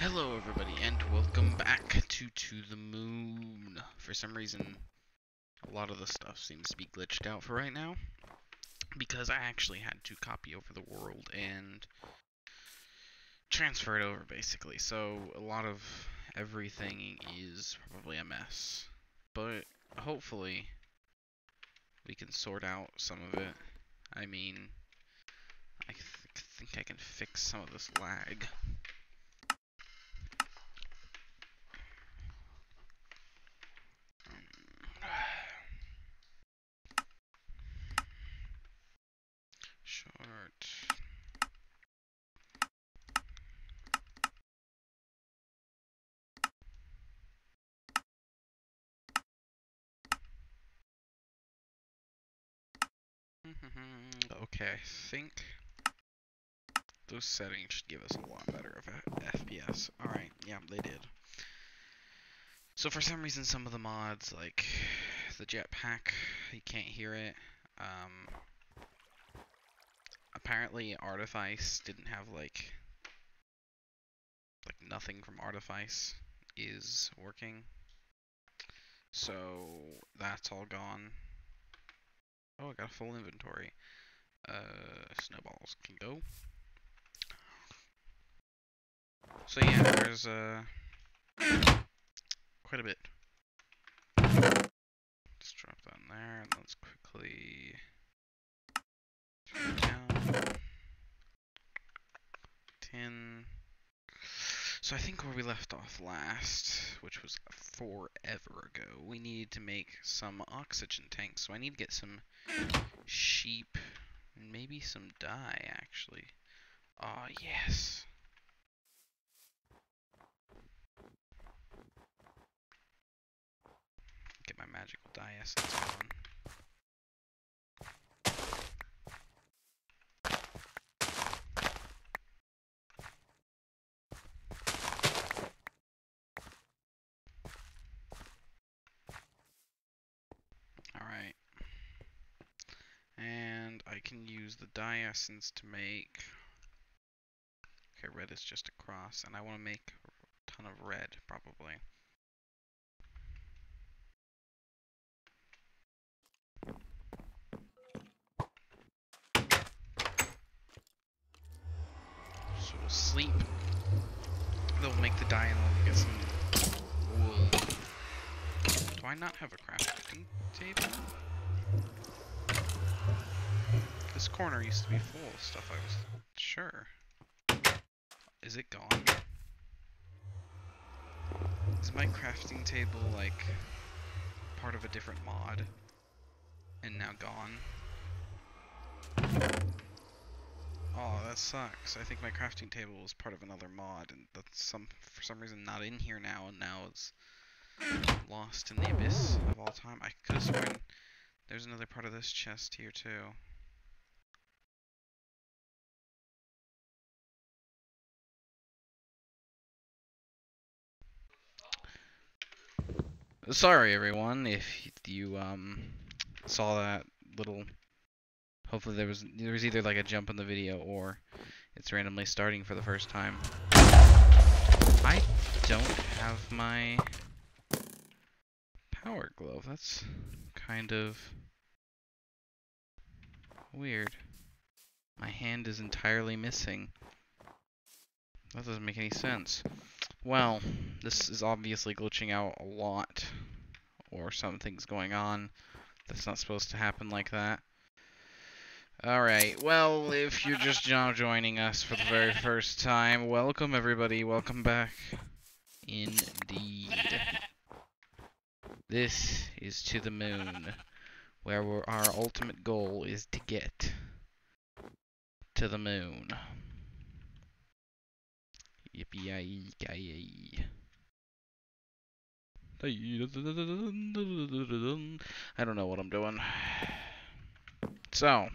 Hello everybody and welcome back to To the Moon. For some reason, a lot of the stuff seems to be glitched out for right now. Because I actually had to copy over the world and transfer it over basically. So a lot of everything is probably a mess. But hopefully we can sort out some of it. I mean, I th think I can fix some of this lag. Okay, I think those settings should give us a lot better of FPS. Alright, yeah, they did. So for some reason, some of the mods, like the jetpack, you can't hear it. Um, apparently, Artifice didn't have like like nothing from Artifice is working. So that's all gone. Oh, I got a full inventory. Uh, snowballs can go. So yeah, there's uh quite a bit. Let's drop that in there, and let's quickly turn down. Ten. So I think where we left off last, which was forever ago, we needed to make some oxygen tanks. So I need to get some sheep, and maybe some dye, actually. Ah, oh, yes. Get my magical dye essence on. Alright. And I can essence to make... Okay, red is just a cross, and I want to make a ton of red, probably. So we'll sleep. They'll make the dye and we'll get some wood. Do I not have a crafting table? This corner used to be full of stuff I was sure. Is it gone? Is my crafting table like part of a different mod and now gone? Oh, that sucks. I think my crafting table was part of another mod, and that's some for some reason not in here now, and now it's lost in the abyss of all time. I could have sworn there's another part of this chest here too. Sorry everyone if you um saw that little hopefully there was there was either like a jump in the video or it's randomly starting for the first time. I don't have my power glove. That's kind of weird. My hand is entirely missing. That doesn't make any sense. Well, this is obviously glitching out a lot. Or something's going on. That's not supposed to happen like that. Alright, well, if you're just now joining us for the very first time, welcome everybody, welcome back. Indeed. This is To the Moon, where our ultimate goal is to get to the moon. Yippee-yi-ki-yi. I don't know what I'm doing. So,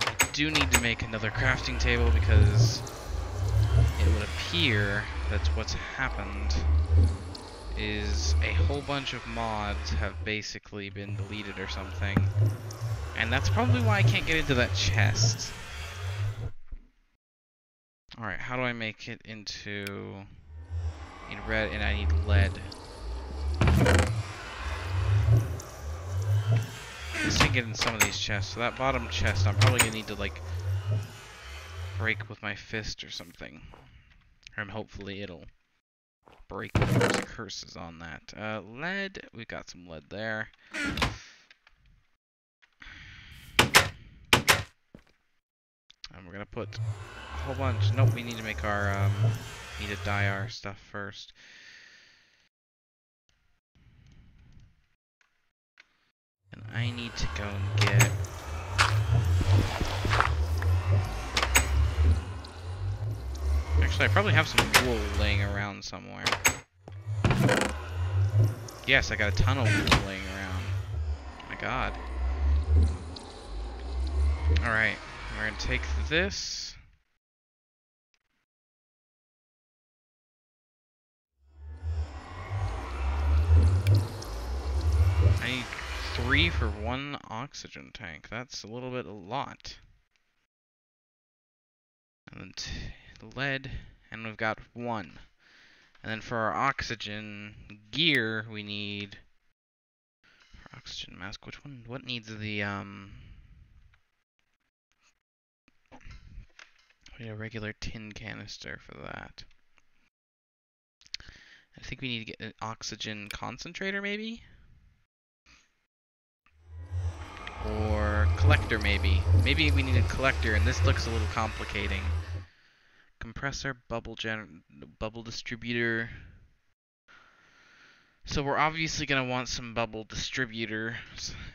I do need to make another crafting table because it would appear that what's happened is a whole bunch of mods have basically been deleted or something. And that's probably why I can't get into that chest. Alright, how do I make it into in red and I need lead? Let's take it in some of these chests. So that bottom chest, I'm probably gonna need to like break with my fist or something. And hopefully it'll break whatever's curses on that. Uh, lead, we got some lead there. And we're gonna put whole bunch. Nope, we need to make our, um, need to dye our stuff first. And I need to go and get Actually, I probably have some wool laying around somewhere. Yes, I got a ton of wool laying around. Oh my god. Alright, we're gonna take this. Three for one oxygen tank. That's a little bit a lot. And then lead, and we've got one. And then for our oxygen gear, we need oxygen mask. Which one? What needs the um? We need a regular tin canister for that. I think we need to get an oxygen concentrator, maybe. Or collector, maybe. Maybe we need a collector, and this looks a little complicating compressor, bubble gen bubble distributor. So we're obviously going to want some bubble distributors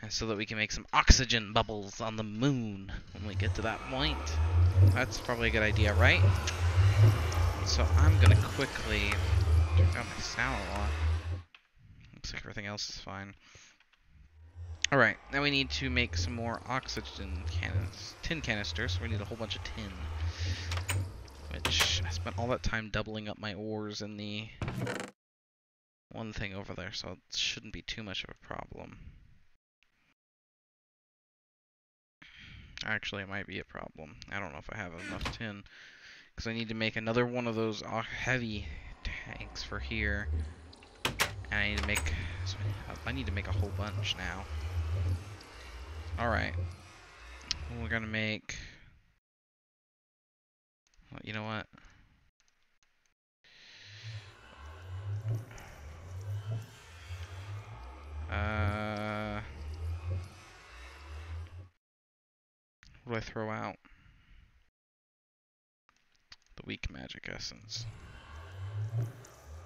so that we can make some oxygen bubbles on the moon when we get to that point. That's probably a good idea, right? So I'm going to quickly turn down my sound a lot. Looks like everything else is fine. Alright, now we need to make some more oxygen cannons, tin canisters. We need a whole bunch of tin which I spent all that time doubling up my ores in the one thing over there, so it shouldn't be too much of a problem. Actually, it might be a problem. I don't know if I have enough tin, because I need to make another one of those heavy tanks for here. And I need to make, so I need to make a whole bunch now. Alright. We're gonna make well, you know what? Uh, what do I throw out? The weak magic essence.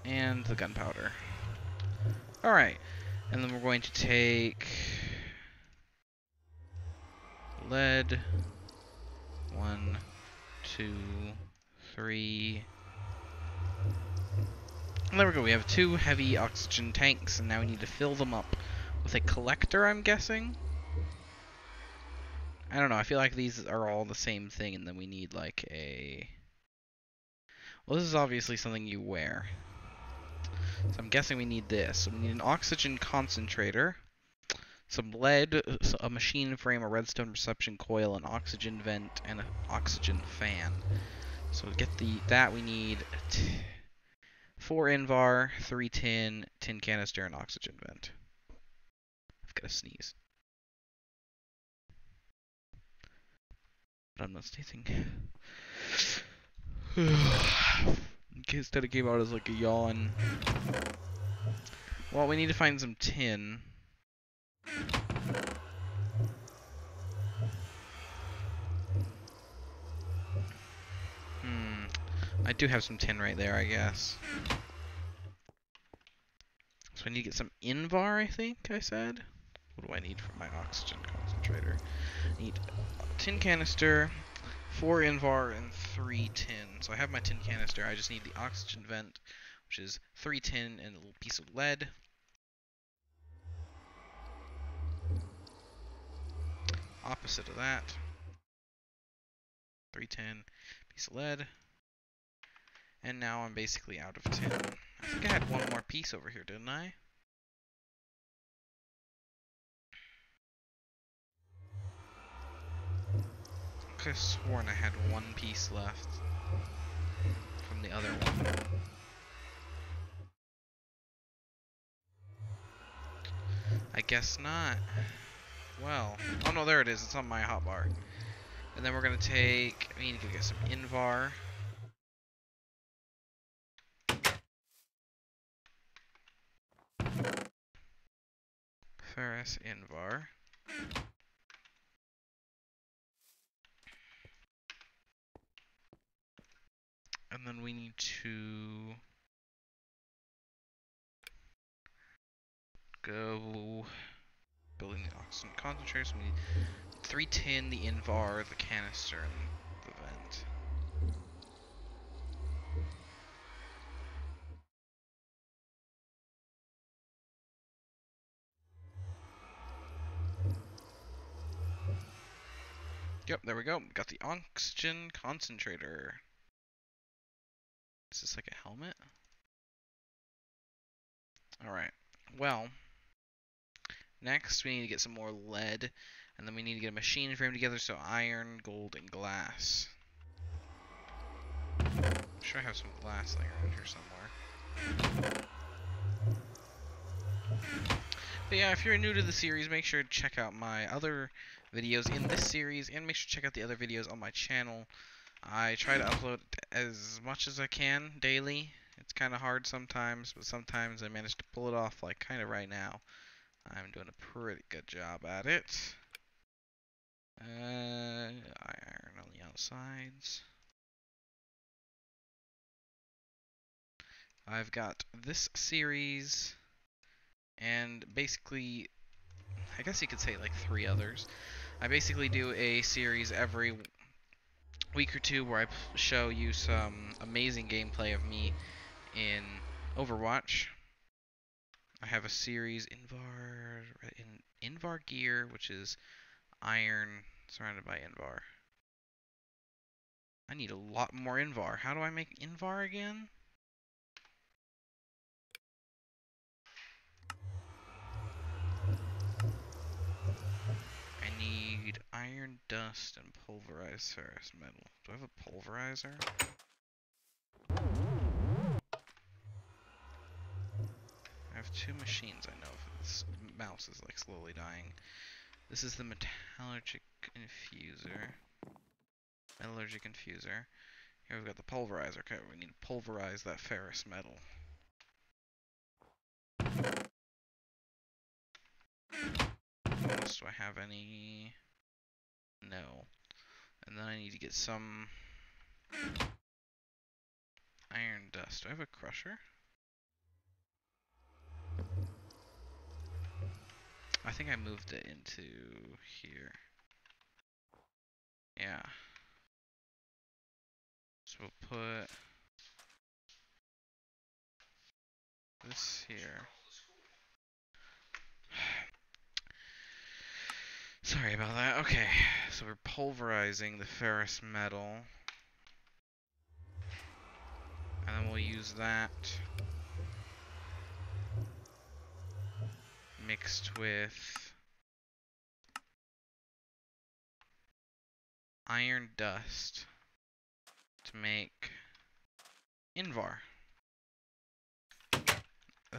And the gunpowder. Alright. And then we're going to take lead. One two, three. There we go, we have two heavy oxygen tanks, and now we need to fill them up with a collector, I'm guessing? I don't know, I feel like these are all the same thing, and then we need like a... Well, this is obviously something you wear. So I'm guessing we need this. We need an oxygen concentrator some lead, a machine frame, a redstone reception coil, an oxygen vent, and an oxygen fan. So to get the that we need four Invar, three tin, tin canister, and oxygen vent. I've got to sneeze. But I'm not sneezing. Instead it came out as like a yawn. Well, we need to find some tin. Hmm. I do have some tin right there, I guess. So I need to get some Invar, I think I said. What do I need for my oxygen concentrator? I need a tin canister, four Invar, and three tin. So I have my tin canister, I just need the oxygen vent, which is three tin and a little piece of lead. Opposite of that. 310, piece of lead. And now I'm basically out of tin. I think I had one more piece over here, didn't I? I could have sworn I had one piece left. From the other one. I guess not. Well, oh no, there it is. It's on my hotbar. And then we're gonna take. We need to get some Invar. Ferrous Invar. And then we need to go building the oxygen concentrators. We need three tin, the Invar, the canister, and the vent. Yep, there we go. We Got the oxygen concentrator. Is this like a helmet? Alright. Well, next we need to get some more lead, and then we need to get a machine frame together, so iron, gold, and glass. I'm sure I have some glass laying around here somewhere. But yeah, if you're new to the series, make sure to check out my other videos in this series, and make sure to check out the other videos on my channel. I try to upload as much as I can daily. It's kind of hard sometimes, but sometimes I manage to pull it off, like kind of right now. I'm doing a pretty good job at it. Uh, iron on the outsides. I've got this series, and basically, I guess you could say like three others. I basically do a series every week or two where I show you some amazing gameplay of me in Overwatch. I have a series Invar in Invar gear, which is iron surrounded by Invar. I need a lot more Invar. How do I make Invar again? I need iron dust and pulverized ferrous metal. Do I have a pulverizer? Have two machines I know of. This mouse is like slowly dying. This is the metallurgic infuser. Metallurgic infuser. Here we've got the pulverizer. Okay, we need to pulverize that ferrous metal. do I have any? No. And then I need to get some iron dust. Do I have a crusher? I think I moved it into here. Yeah. So we'll put this here. Sorry about that. Okay, so we're pulverizing the ferrous metal. And then we'll use that mixed with iron dust to make Invar.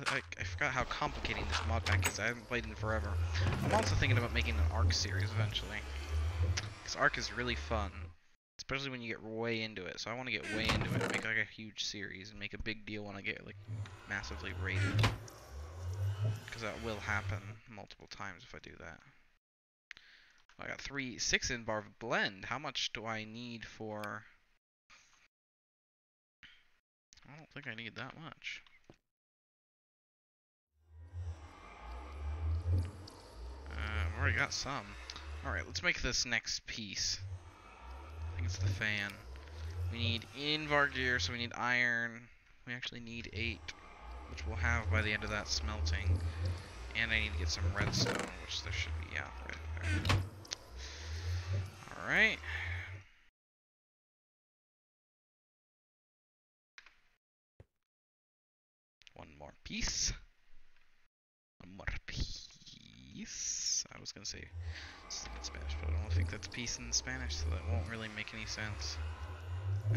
I, I, forgot how complicating this mod pack is. I haven't played in forever. I'm also thinking about making an Ark series eventually. Because Ark is really fun. Especially when you get way into it. So I want to get way into it make like a huge series and make a big deal when I get like massively rated. Because that will happen multiple times if I do that. Oh, I got three, six Invar blend. How much do I need for... I don't think I need that much. Um, I've already got some. Alright, let's make this next piece. I think it's the fan. We need Invar gear, so we need iron. We actually need eight, which we'll have by the end of that smelting. And I need to get some redstone, which there should be, yeah, right there. Alright. One more piece. One more piece. I was gonna say Spanish, but I don't think that's peace in Spanish, so that won't really make any sense.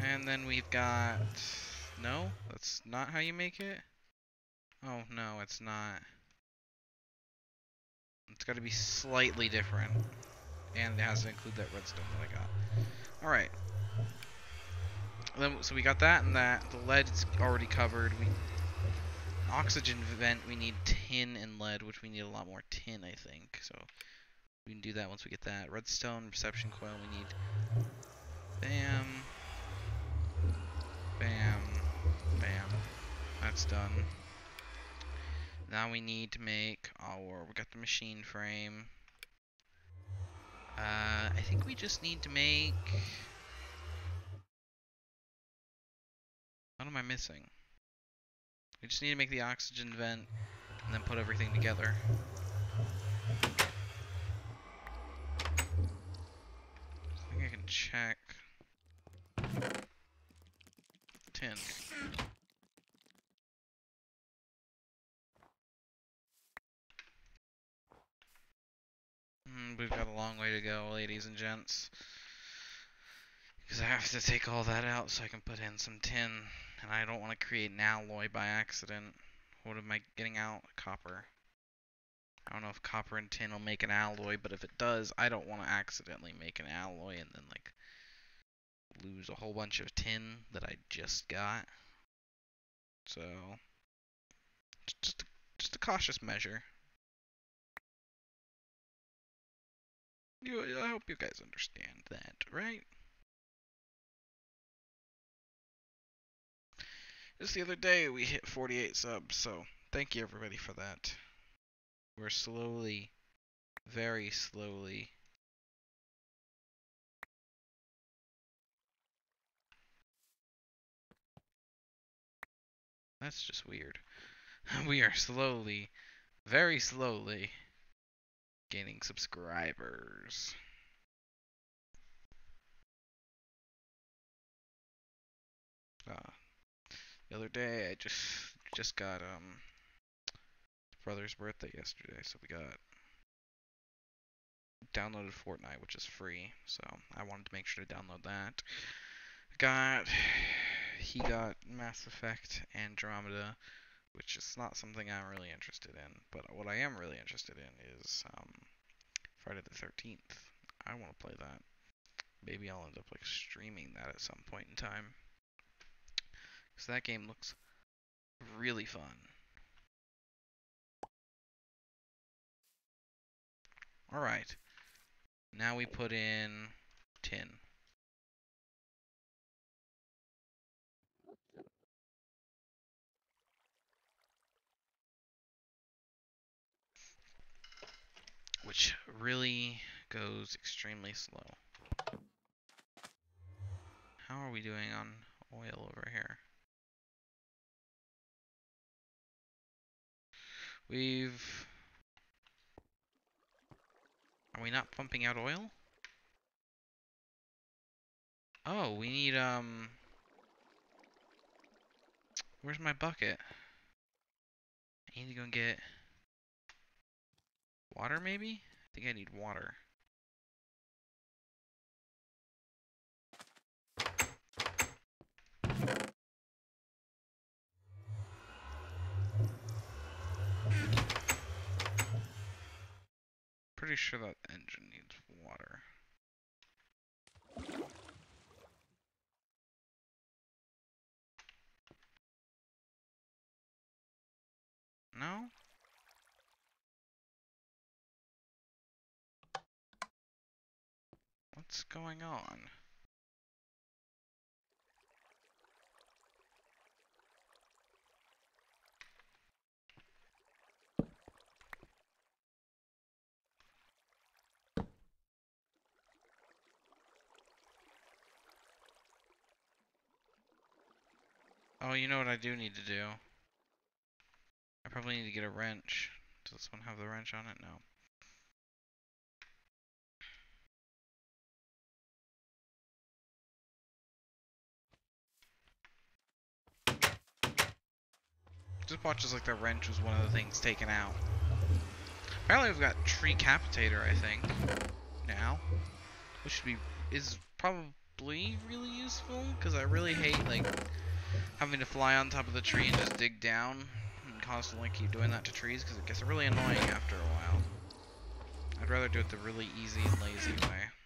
And then we've got No? That's not how you make it? Oh, no, it's not. It's got to be slightly different. And it has to include that redstone that I got. Alright. Then, so we got that and that. The lead is already covered. We Oxygen vent, we need tin and lead, which we need a lot more tin, I think. So we can do that once we get that. Redstone reception coil, we need... Bam. Bam. Bam. That's done. Now we need to make our... We got the machine frame. Uh, I think we just need to make... What am I missing? We just need to make the oxygen vent and then put everything together. I think I can check. 10. We've got a long way to go, ladies and gents. Because I have to take all that out so I can put in some tin. And I don't want to create an alloy by accident. What am I getting out? Copper. I don't know if copper and tin will make an alloy, but if it does, I don't want to accidentally make an alloy and then, like, lose a whole bunch of tin that I just got. So, just a, just a cautious measure. You, I hope you guys understand that, right? Just the other day we hit 48 subs, so thank you everybody for that. We're slowly, very slowly That's just weird. we are slowly, very slowly, gaining subscribers. Uh, the other day I just just got um brother's birthday yesterday, so we got downloaded Fortnite, which is free. So I wanted to make sure to download that. Got he got Mass Effect Andromeda, which is not something I'm really interested in. But what I am really interested in is um, Friday the 13th. I want to play that. Maybe I'll end up like streaming that at some point in time. So that game looks really fun. Alright. Now we put in tin. Which really goes extremely slow. How are we doing on oil over here? We've... Are we not pumping out oil? Oh, we need, um... Where's my bucket? I need to go and get... Water, maybe? I think I need water. Pretty sure that engine needs water. No? What's going on? Oh, you know what I do need to do? I probably need to get a wrench. Does this one have the wrench on it? No. Just watches like the wrench was one of the things taken out. Apparently we've got Treecapitator, I think, now. Which should be, is probably really useful, because I really hate, like, having to fly on top of the tree and just dig down and constantly keep doing that to trees because it gets really annoying after a while. I'd rather do it the really easy and lazy way.